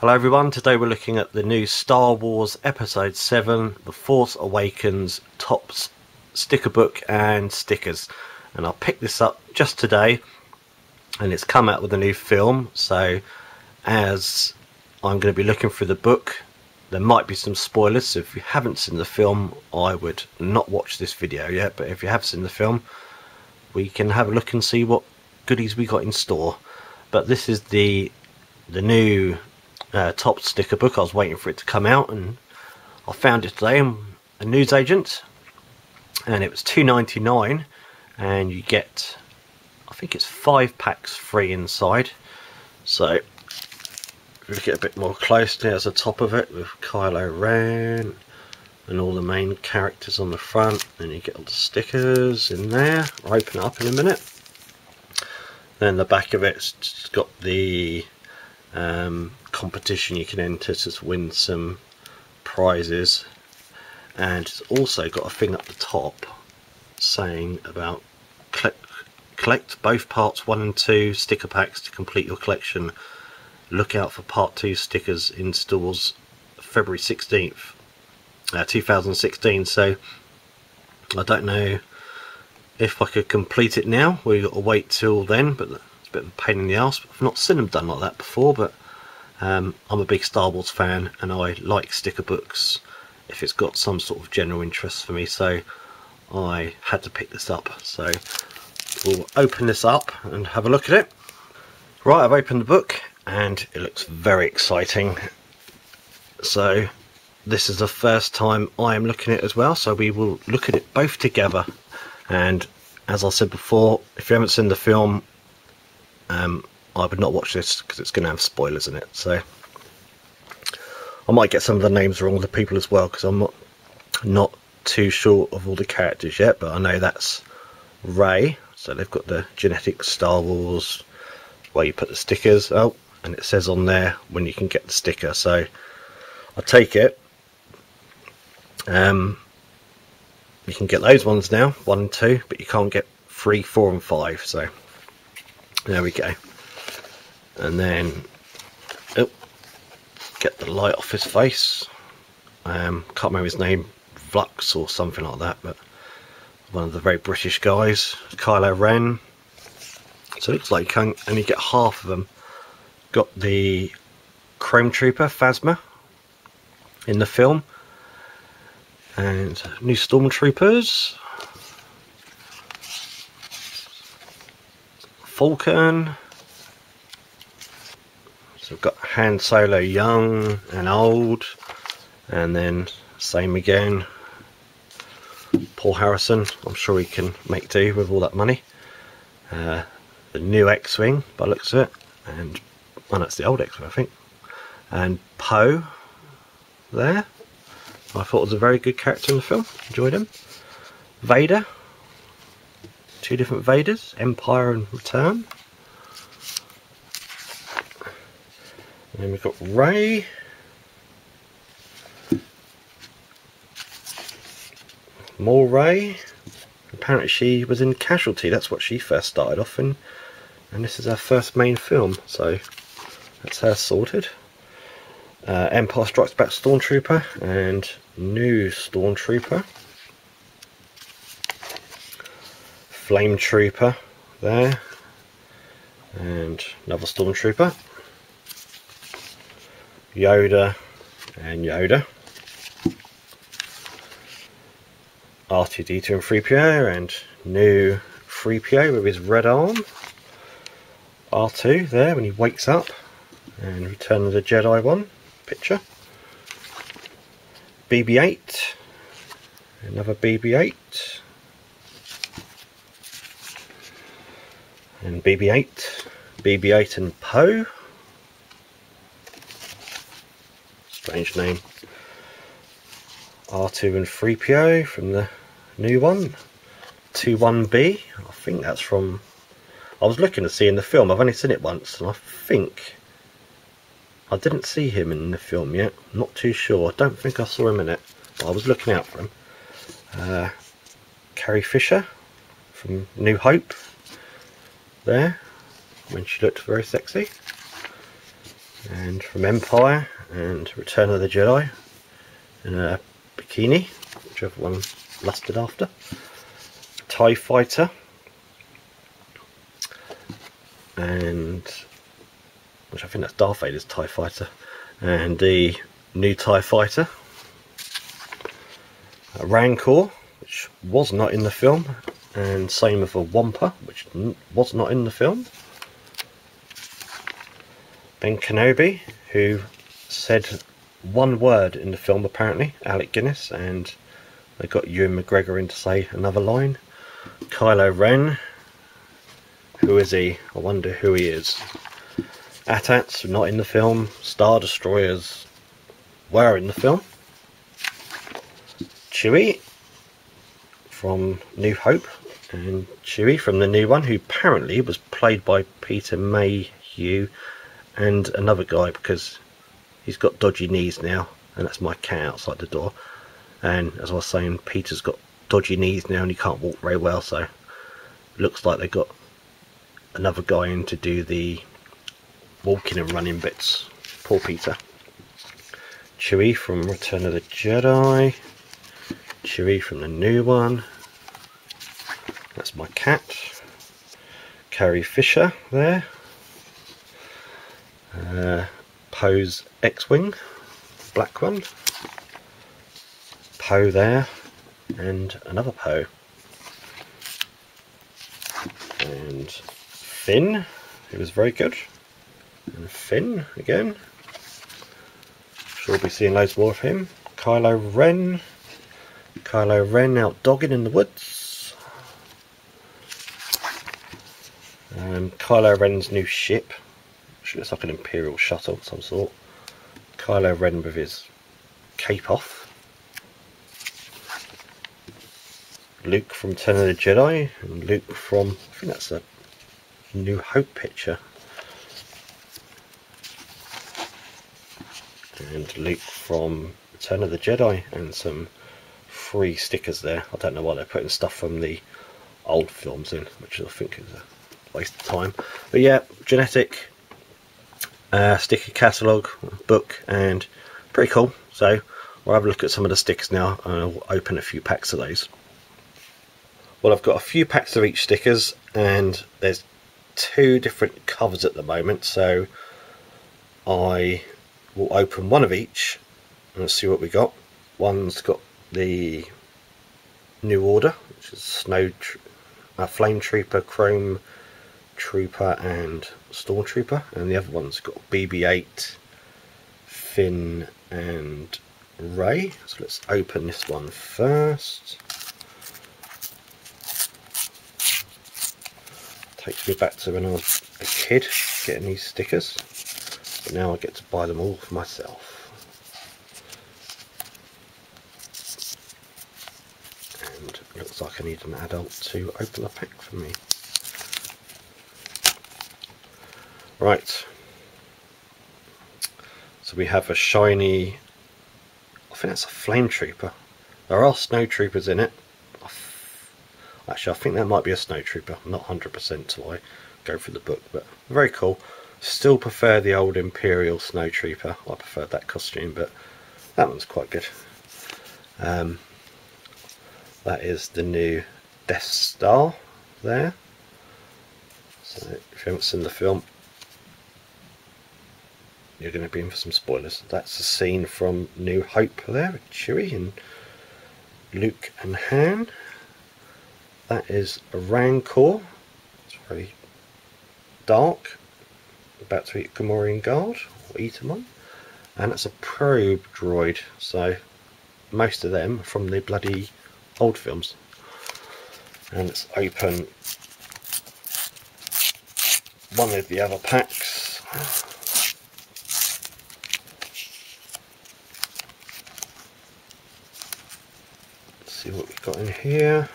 Hello everyone, today we're looking at the new Star Wars Episode 7 The Force Awakens Topps sticker book and stickers. And I picked this up just today and it's come out with a new film. So, as I'm going to be looking through the book, there might be some spoilers. So, if you haven't seen the film, I would not watch this video yet. But if you have seen the film, we can have a look and see what goodies we got in store. But this is the the new uh, Topps sticker book. I was waiting for it to come out, and I found it today. I'm a newsagent, and it was two ninety nine, and you get, I think it's five packs free inside. So, if look at a bit more closely, there's the top of it with Kylo Ren and all the main characters on the front. Then you get all the stickers in there. I'll open it up in a minute. Then the back of it's got the um, competition you can enter to win some prizes. And it's also got a thing up the top saying about collect, collect both parts 1 and 2 sticker packs to complete your collection. Look out for part 2 stickers in stores February 16th uh, 2016 so I don't know if I could complete it now. We've got to wait till then but it's a bit of a pain in the ass I've not seen them done like that before but um, I'm a big Star Wars fan and I like sticker books if it's got some sort of general interest for me. So I had to pick this up. So we'll open this up and have a look at it. Right I've opened the book and it looks very exciting. So this is the first time I am looking at it as well so we will look at it both together. And as I said before if you haven't seen the film um, I would not watch this because it's going to have spoilers in it. So I might get some of the names wrong with the people as well because I'm not not too sure of all the characters yet. But I know that's Rey. So they've got the genetic Star Wars where you put the stickers. Oh, and it says on there when you can get the sticker. So I take it. Um, you can get those ones now, one and two, but you can't get three, four, and five. So there we go and then oh, get the light off his face. Um, can't remember his name Flux or something like that but one of the very British guys Kylo Ren. So it looks like you can only get half of them. Got the Chrome Trooper Phasma in the film. And new Stormtroopers. Falcon so we've got Han Solo young and old, and then same again. Paul Harrison, I'm sure he can make do with all that money. Uh, the new X-Wing, by looks of it, and that's the old X-Wing, I think. And Poe there. I thought was a very good character in the film. Enjoyed him. Vader. Two different Vaders, Empire and Return. And then we've got Rey. More Rey. Apparently she was in Casualty, that's what she first started off in. And this is her first main film, so that's her sorted. Uh, Empire Strikes Back Stormtrooper and new Stormtrooper. Flame Trooper there. And another Stormtrooper. Yoda and Yoda. R2-D2 and 3PO and new 3PO with his red arm. R2 there when he wakes up and Return of the Jedi one picture. BB-8, another BB-8 and BB-8, BB-8 and Poe strange name. R2 and 3PO from the new one. 21B, I think that's from... I was looking to see in the film, I've only seen it once, and I think... I didn't see him in the film yet, not too sure, I don't think I saw him in it, but I was looking out for him. Uh, Carrie Fisher from New Hope, there, when she looked very sexy. and from Empire and Return of the Jedi in a bikini, whichever one lusted after. TIE Fighter. And which I think that's Darth Vader's TIE Fighter. And the new TIE Fighter. A Rancor which was not in the film. And same with a Wampa which was not in the film. Ben Kenobi who said one word in the film apparently Alec Guinness and they got Ewan McGregor in to say another line Kylo Ren who is he? I wonder who he is. AT-ATs not in the film. Star Destroyers were in the film. Chewie from New Hope and Chewie from the new one who apparently was played by Peter Mayhew and another guy because he's got dodgy knees now and that's my cat outside the door and as I was saying Peter's got dodgy knees now and he can't walk very well so looks like they got another guy in to do the walking and running bits. Poor Peter. Chewie from Return of the Jedi. Chewie from the new one. That's my cat. Carrie Fisher there. Uh, Poe's X-Wing, black one. Poe there, and another Poe. And Finn, who was very good. And Finn again. Sure we'll be seeing loads more of him. Kylo Ren. Kylo Ren out dogging in the woods. Um, Kylo Ren's new ship, which looks like an Imperial shuttle of some sort. Kylo Ren with his cape off. Luke from Ten of the Jedi, and Luke from, I think that's a New Hope picture. And Luke from Return of the Jedi and some free stickers there. I don't know why they're putting stuff from the old films in, which I think is a waste of time. But yeah, genetic uh, sticker catalogue book and pretty cool. So we'll have a look at some of the stickers now and I'll open a few packs of those. Well, I've got a few packs of each stickers and there's two different covers at the moment so I will open one of each and see what we got one's got the new order which is snow uh, flame trooper chrome trooper and stormtrooper and the other one's got bb8 finn and Rey. So let's open this one first. takes me back to when I was a kid getting these stickers but now I get to buy them all for myself and looks like I need an adult to open the pack for me right so we have a shiny I think that's a flame trooper there are snow troopers in it Actually, I think that might be a snow trooper. I'm not 100% till I go through the book, but very cool. Still prefer the old Imperial snow trooper. I preferred that costume, but that one's quite good. Um, that is the new Death Star there. So if you haven't seen the film, you're going to be in for some spoilers. That's a scene from New Hope there Chewie and Luke and Han. That is a Rancor. It's very dark. About to eat Gamorrean Guard or Etamon. And it's a probe droid. So most of them from the bloody old films. And let's open one of the other packs. Let's see here.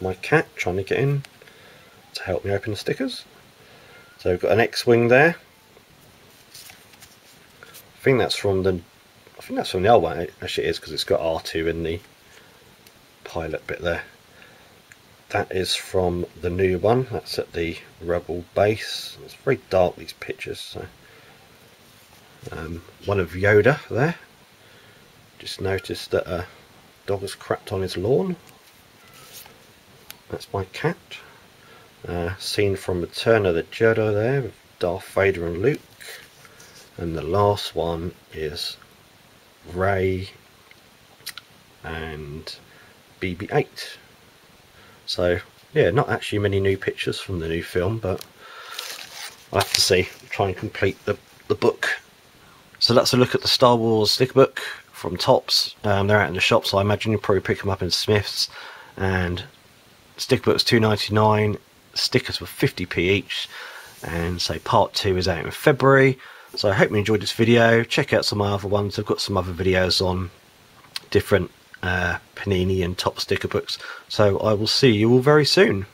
my cat trying to get in to help me open the stickers. So we've got an X-wing there. I think that's from the I think that's from the old one. Actually, it is because it's got R2 in the pilot bit there. that is from the new one. That's at the Rebel base. It's very dark these pictures. So um, one of Yoda there. Just noticed that a dog has crapped on his lawn. That's my cat. Uh, scene from Return of the Jedi there with Darth Vader and Luke. And the last one is Rey and BB-8. So yeah, not actually many new pictures from the new film, but I have to see, try and complete the, the book. So that's a look at the Star Wars sticker book from Topps. Um, they're out in the shop, so I imagine you'll probably pick them up in Smiths. And sticker book's two ninety nine. Stickers were 50p each. And say part two is out in February. So I hope you enjoyed this video. Check out some of my other ones. I've got some other videos on different uh, Panini and Topps sticker books. So I will see you all very soon.